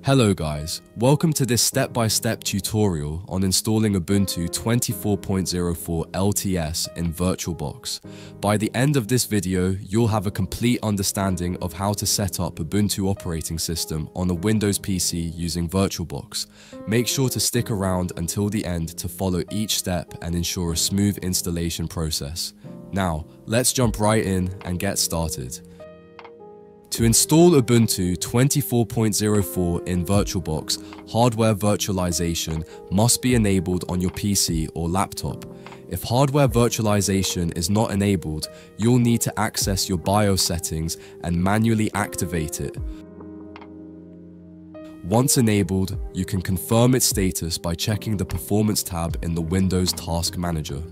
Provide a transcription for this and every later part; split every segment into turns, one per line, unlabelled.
Hello guys, welcome to this step-by-step tutorial on installing Ubuntu 24.04 LTS in VirtualBox. By the end of this video, you'll have a complete understanding of how to set up Ubuntu operating system on a Windows PC using VirtualBox. Make sure to stick around until the end to follow each step and ensure a smooth installation process. Now, let's jump right in and get started. To install Ubuntu 24.04 in VirtualBox, hardware virtualization must be enabled on your PC or laptop. If hardware virtualization is not enabled, you'll need to access your BIOS settings and manually activate it. Once enabled, you can confirm its status by checking the Performance tab in the Windows Task Manager.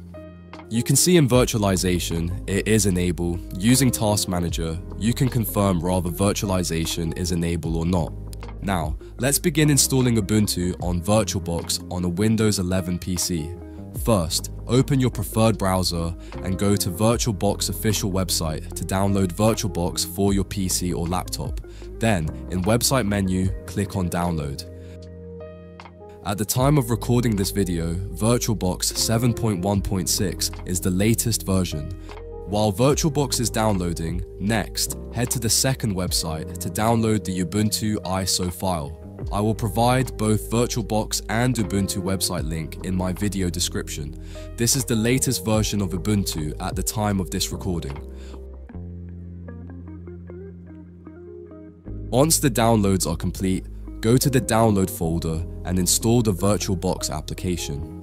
You can see in virtualization, it is enable. Using Task Manager, you can confirm whether virtualization is enable or not. Now, let's begin installing Ubuntu on VirtualBox on a Windows 11 PC. First, open your preferred browser and go to VirtualBox official website to download VirtualBox for your PC or laptop. Then, in website menu, click on download. At the time of recording this video, VirtualBox 7.1.6 is the latest version. While VirtualBox is downloading, next, head to the second website to download the Ubuntu ISO file. I will provide both VirtualBox and Ubuntu website link in my video description. This is the latest version of Ubuntu at the time of this recording. Once the downloads are complete, go to the download folder and install the VirtualBox application.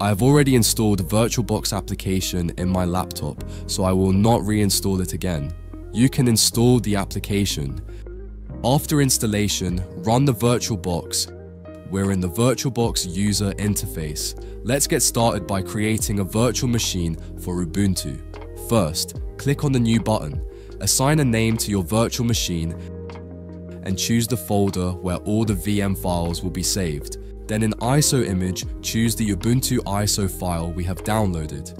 I have already installed the VirtualBox application in my laptop, so I will not reinstall it again. You can install the application. After installation, run the VirtualBox. We're in the VirtualBox user interface. Let's get started by creating a virtual machine for Ubuntu. First, click on the new button, assign a name to your virtual machine, and choose the folder where all the VM files will be saved. Then in ISO image, choose the Ubuntu ISO file we have downloaded.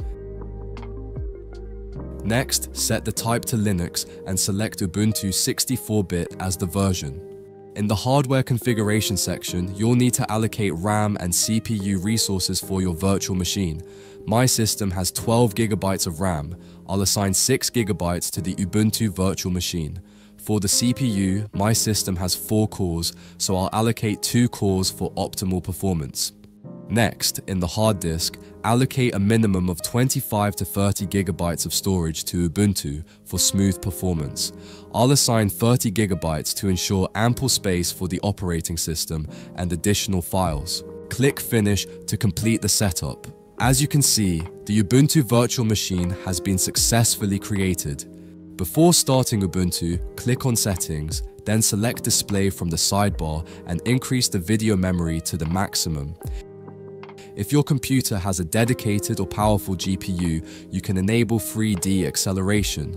Next, set the type to Linux and select Ubuntu 64-bit as the version. In the hardware configuration section, you'll need to allocate RAM and CPU resources for your virtual machine. My system has 12 gigabytes of RAM. I'll assign 6 gigabytes to the Ubuntu virtual machine. For the CPU, my system has 4 cores, so I'll allocate 2 cores for optimal performance. Next, in the hard disk, allocate a minimum of 25 to 30 gigabytes of storage to Ubuntu for smooth performance. I'll assign 30 gigabytes to ensure ample space for the operating system and additional files. Click Finish to complete the setup. As you can see, the Ubuntu virtual machine has been successfully created. Before starting Ubuntu, click on Settings, then select Display from the sidebar and increase the video memory to the maximum. If your computer has a dedicated or powerful GPU, you can enable 3D acceleration.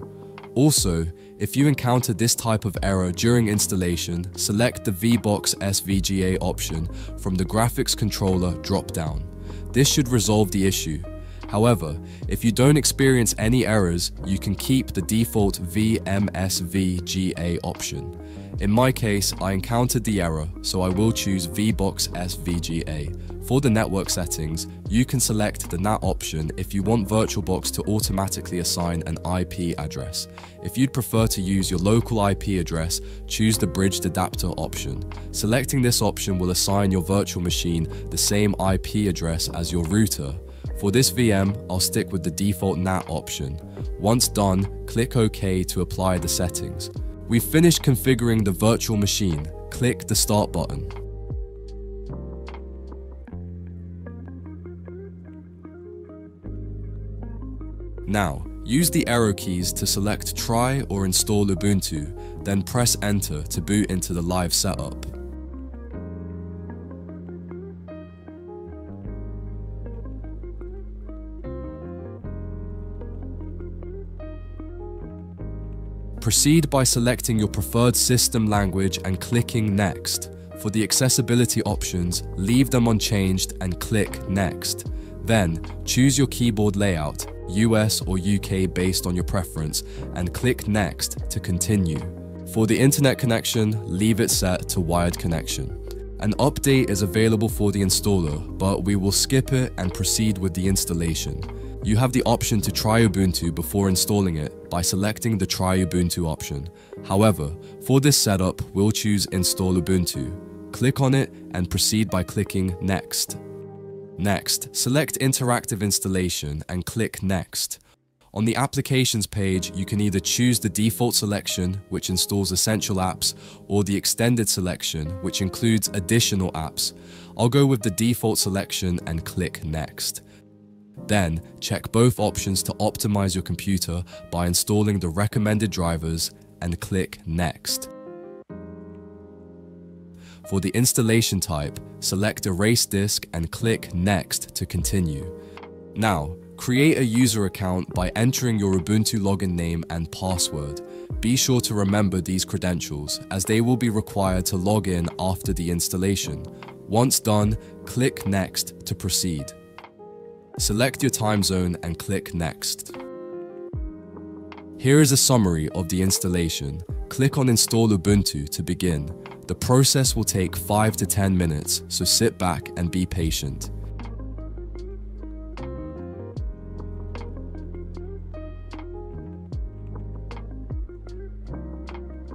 Also, if you encounter this type of error during installation, select the VBox SVGA option from the Graphics Controller dropdown. This should resolve the issue. However, if you don't experience any errors, you can keep the default VMSVGA option. In my case, I encountered the error, so I will choose VBox SVGA. For the network settings, you can select the NAT option if you want VirtualBox to automatically assign an IP address. If you'd prefer to use your local IP address, choose the bridged adapter option. Selecting this option will assign your virtual machine the same IP address as your router. For this VM, I'll stick with the default NAT option. Once done, click OK to apply the settings. We've finished configuring the virtual machine. Click the Start button. Now, use the arrow keys to select Try or Install Ubuntu, then press Enter to boot into the live setup. Proceed by selecting your preferred system language and clicking Next. For the accessibility options, leave them unchanged and click Next. Then, choose your keyboard layout. US or UK based on your preference, and click Next to continue. For the internet connection, leave it set to wired connection. An update is available for the installer, but we will skip it and proceed with the installation. You have the option to try Ubuntu before installing it by selecting the Try Ubuntu option. However, for this setup, we'll choose Install Ubuntu. Click on it and proceed by clicking Next. Next, select Interactive Installation and click Next. On the Applications page, you can either choose the default selection, which installs essential apps, or the extended selection, which includes additional apps. I'll go with the default selection and click Next. Then, check both options to optimize your computer by installing the recommended drivers and click Next. For the installation type, select Erase Disk and click Next to continue. Now, create a user account by entering your Ubuntu login name and password. Be sure to remember these credentials as they will be required to log in after the installation. Once done, click Next to proceed. Select your time zone and click Next. Here is a summary of the installation. Click on Install Ubuntu to begin. The process will take 5 to 10 minutes, so sit back and be patient.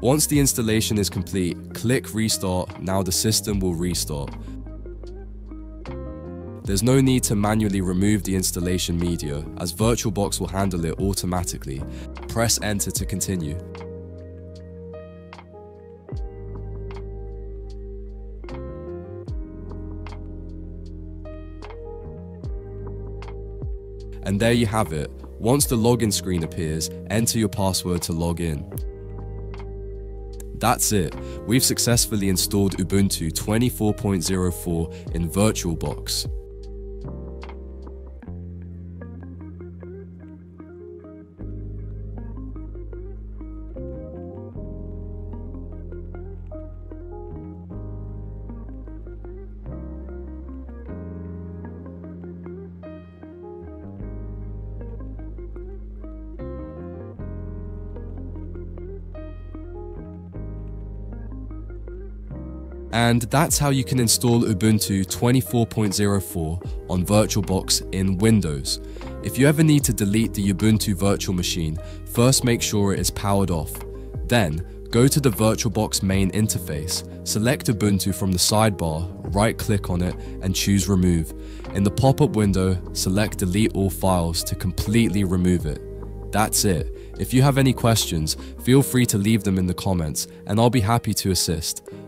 Once the installation is complete, click Restart, now the system will restart. There's no need to manually remove the installation media, as VirtualBox will handle it automatically. Press enter to continue. And there you have it. Once the login screen appears, enter your password to log in. That's it. We've successfully installed Ubuntu 24.04 in VirtualBox. And that's how you can install Ubuntu 24.04 on VirtualBox in Windows. If you ever need to delete the Ubuntu virtual machine, first make sure it is powered off. Then, go to the VirtualBox main interface, select Ubuntu from the sidebar, right click on it and choose remove. In the pop-up window, select delete all files to completely remove it. That's it. If you have any questions, feel free to leave them in the comments and I'll be happy to assist.